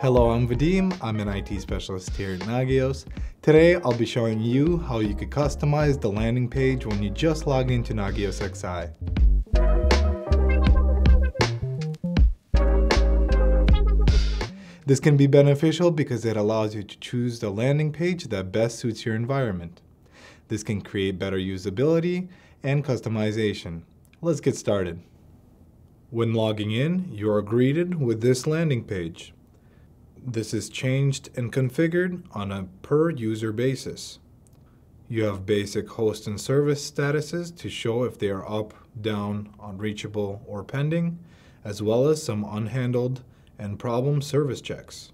Hello, I'm Vadim. I'm an IT specialist here at Nagios. Today, I'll be showing you how you could customize the landing page when you just log into Nagios XI. This can be beneficial because it allows you to choose the landing page that best suits your environment. This can create better usability and customization. Let's get started. When logging in, you are greeted with this landing page. This is changed and configured on a per user basis. You have basic host and service statuses to show if they are up, down, unreachable, or pending, as well as some unhandled and problem service checks.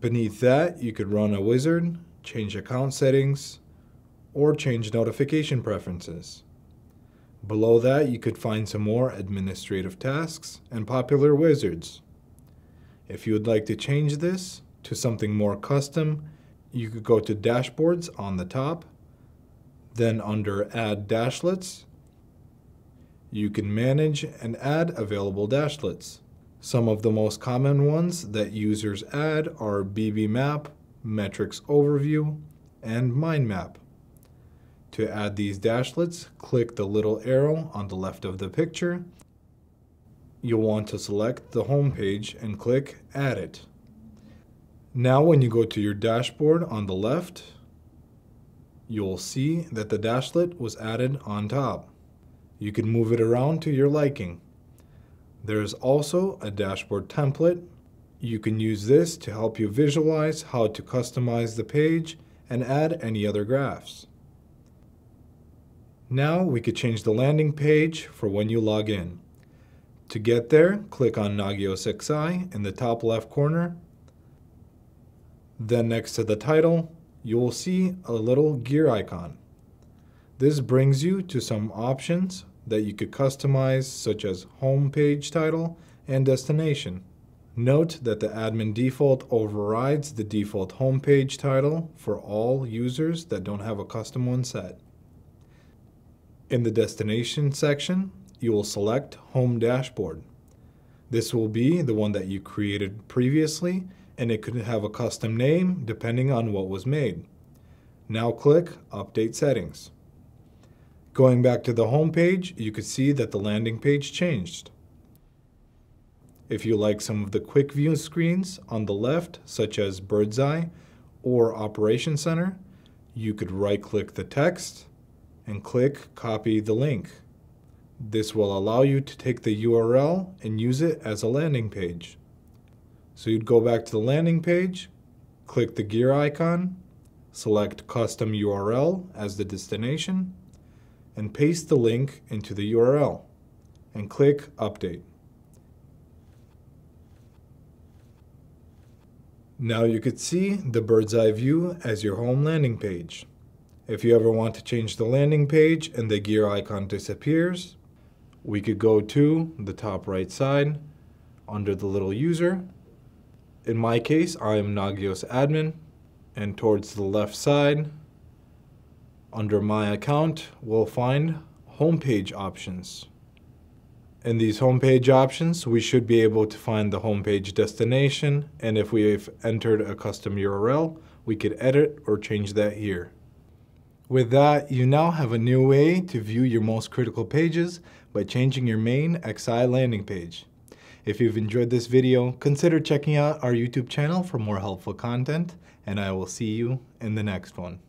Beneath that, you could run a wizard, change account settings, or change notification preferences. Below that, you could find some more administrative tasks and popular wizards. If you would like to change this to something more custom, you could go to Dashboards on the top, then under Add Dashlets, you can manage and add available dashlets. Some of the most common ones that users add are BB Map, Metrics Overview, and Minemap. To add these dashlets, click the little arrow on the left of the picture. You'll want to select the home page and click Add it. Now when you go to your dashboard on the left, you'll see that the dashlet was added on top. You can move it around to your liking. There is also a dashboard template. You can use this to help you visualize how to customize the page and add any other graphs. Now we could change the landing page for when you log in. To get there, click on Nagios XI in the top left corner. Then next to the title, you will see a little gear icon. This brings you to some options that you could customize such as home page title and destination. Note that the admin default overrides the default homepage title for all users that don't have a custom one set. In the Destination section, you will select Home Dashboard. This will be the one that you created previously, and it could have a custom name depending on what was made. Now click Update Settings. Going back to the home page, you could see that the landing page changed. If you like some of the quick view screens on the left, such as Bird's Eye or Operation Center, you could right click the text and click copy the link. This will allow you to take the URL and use it as a landing page. So you'd go back to the landing page, click the gear icon, select custom URL as the destination, and paste the link into the URL, and click update. Now you could see the bird's eye view as your home landing page. If you ever want to change the landing page and the gear icon disappears, we could go to the top right side under the little user. In my case, I am Nagios admin and towards the left side under my account, we'll find homepage options. In these homepage options, we should be able to find the homepage destination, and if we've entered a custom URL, we could edit or change that here. With that, you now have a new way to view your most critical pages by changing your main XI landing page. If you've enjoyed this video, consider checking out our YouTube channel for more helpful content, and I will see you in the next one.